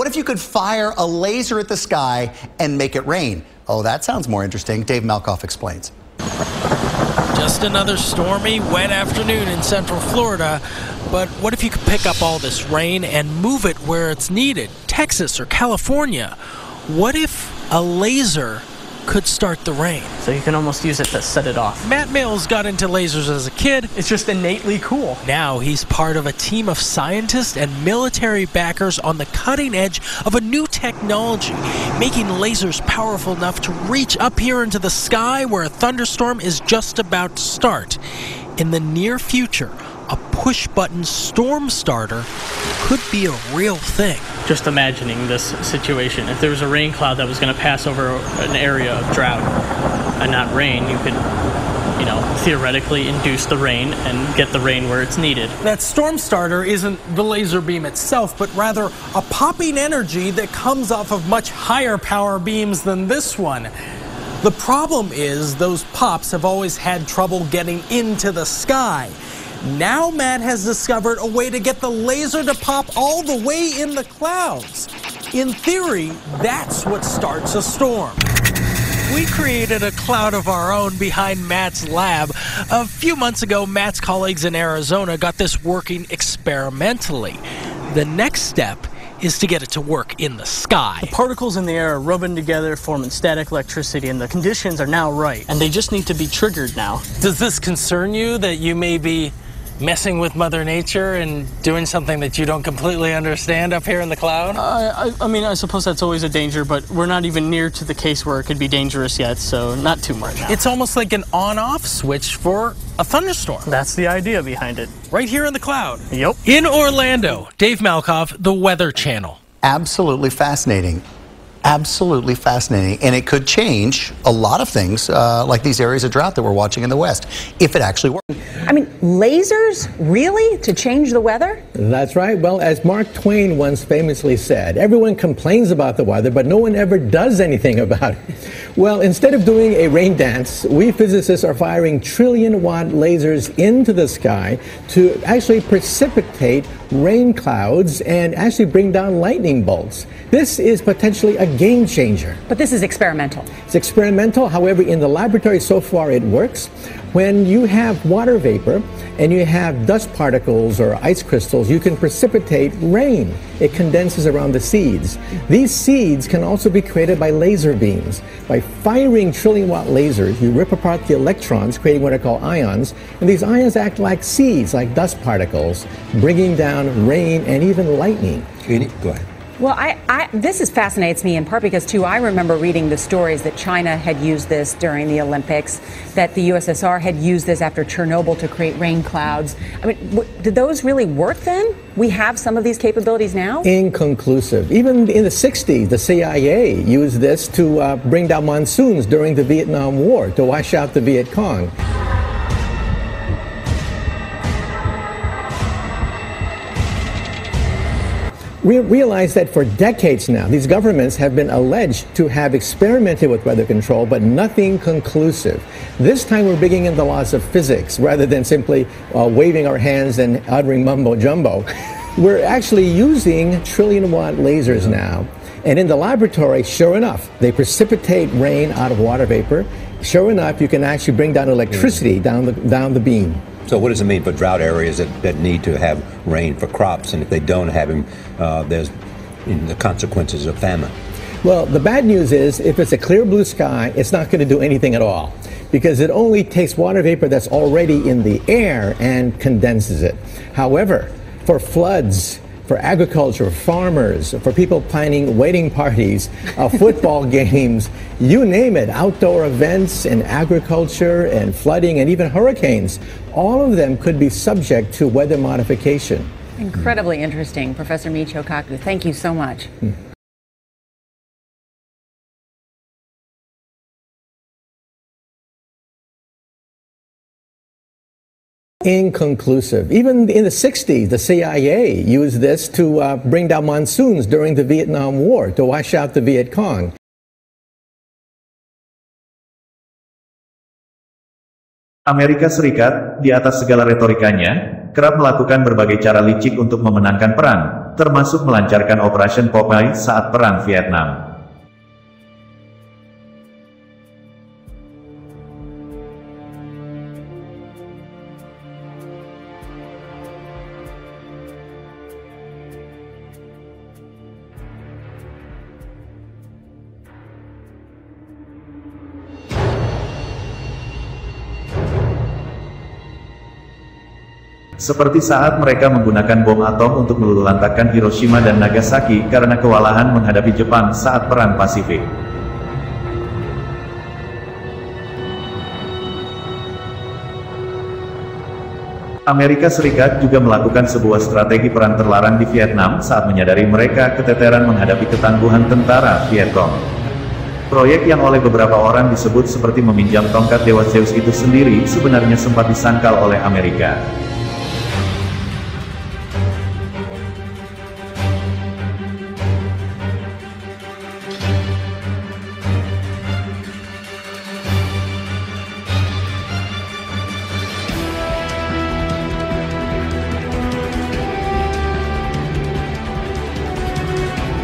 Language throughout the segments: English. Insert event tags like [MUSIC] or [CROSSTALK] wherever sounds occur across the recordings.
What if you could fire a laser at the sky and make it rain? Oh, that sounds more interesting. Dave Malkoff explains. Just another stormy, wet afternoon in central Florida. But what if you could pick up all this rain and move it where it's needed? Texas or California? What if a laser could start the rain? So you can almost use it to set it off. Matt Mills got into lasers as a kid. It's just innately cool. Now he's part of a team of scientists and military backers on the cutting edge of a new technology, making lasers powerful enough to reach up here into the sky where a thunderstorm is just about to start. In the near future, a push button storm starter could be a real thing. Just imagining this situation. If there was a rain cloud that was going to pass over an area of drought and not rain, you could you know, theoretically induce the rain and get the rain where it's needed. That storm starter isn't the laser beam itself, but rather a popping energy that comes off of much higher power beams than this one. The problem is those pops have always had trouble getting into the sky. Now Matt has discovered a way to get the laser to pop all the way in the clouds. In theory, that's what starts a storm. We created a cloud of our own behind Matt's lab. A few months ago, Matt's colleagues in Arizona got this working experimentally. The next step is to get it to work in the sky. The particles in the air are rubbing together, forming static electricity, and the conditions are now right. And they just need to be triggered now. Does this concern you that you may be messing with Mother Nature and doing something that you don't completely understand up here in the cloud? Uh, I, I, mean, I suppose that's always a danger, but we're not even near to the case where it could be dangerous yet, so not too much. It's almost like an on off switch for a thunderstorm. That's the idea behind it. Right here in the cloud. Yep. In Orlando, Dave Malkoff, The Weather Channel. Absolutely fascinating absolutely fascinating. And it could change a lot of things, uh, like these areas of drought that we're watching in the West, if it actually works. I mean, lasers, really? To change the weather? That's right. Well, as Mark Twain once famously said, everyone complains about the weather, but no one ever does anything [LAUGHS] about it. Well, instead of doing a rain dance, we physicists are firing trillion watt lasers into the sky to actually precipitate rain clouds and actually bring down lightning bolts. This is potentially a game changer. But this is experimental. It's experimental. However, in the laboratory so far it works. When you have water vapor and you have dust particles or ice crystals, you can precipitate rain. It condenses around the seeds. These seeds can also be created by laser beams. By firing trillion watt lasers, you rip apart the electrons, creating what are called ions, and these ions act like seeds, like dust particles, bringing down rain and even lightning. Go ahead. Well, I, I, this is fascinates me in part because too I remember reading the stories that China had used this during the Olympics, that the USSR had used this after Chernobyl to create rain clouds. I mean, w- did those really work then? We have some of these capabilities now. Inconclusive. Even in the 60s, the CIA used this to uh, bring down monsoons during the Vietnam War to wash out the Viet Cong. We realize that for decades now, these governments have been alleged to have experimented with weather control, but nothing conclusive. This time we're bringing in the laws of physics rather than simply uh, waving our hands and uttering mumbo jumbo. [LAUGHS] We're actually using trillion watt lasers now. And in the laboratory, sure enough, they precipitate rain out of water vapor. Sure enough, you can actually bring down electricity down the, down the beam. So what does it mean for drought areas that, that need to have rain for crops? And if they don't have them, uh, there's you know, the consequences of famine. Well, the bad news is if it's a clear blue sky, it's not going to do anything at all because it only takes water vapor that's already in the air and condenses it. However, for floods, for agriculture, farmers, for people planning wedding parties, uh, [LAUGHS] football games, you name it, outdoor events and agriculture and flooding and even hurricanes. All of them could be subject to weather modification. Incredibly interesting, Professor Michio Kaku. Thank you so much. Mm. Inconclusive. Even in the 60s, the CIA used this to uh, bring down monsoons during the Vietnam War to wash out the Viet Cong. Amerika Serikat, di atas segala retorikanya, kerap melakukan berbagai cara licik untuk memenangkan perang. termasuk melancarkan Operation Popeye saat Perang Vietnam. Seperti saat mereka menggunakan bom atom untuk meluluhlantakkan Hiroshima dan Nagasaki karena kewalahan menghadapi Jepang saat Perang Pasifik. Amerika Serikat juga melakukan sebuah strategi perang terlarang di Vietnam saat menyadari mereka keteteran menghadapi ketangguhan tentara Vietcong. Proyek yang oleh beberapa orang disebut seperti meminjam tongkat Dewa Zeus itu sendiri sebenarnya sempat disangkal oleh Amerika.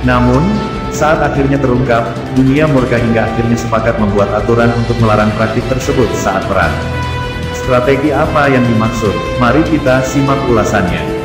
Namun, saat akhirnya terungkap, dunia murka hingga akhirnya sepakat membuat aturan untuk melarang praktik tersebut saat perang. Strategi apa yang dimaksud? Mari kita simak ulasannya.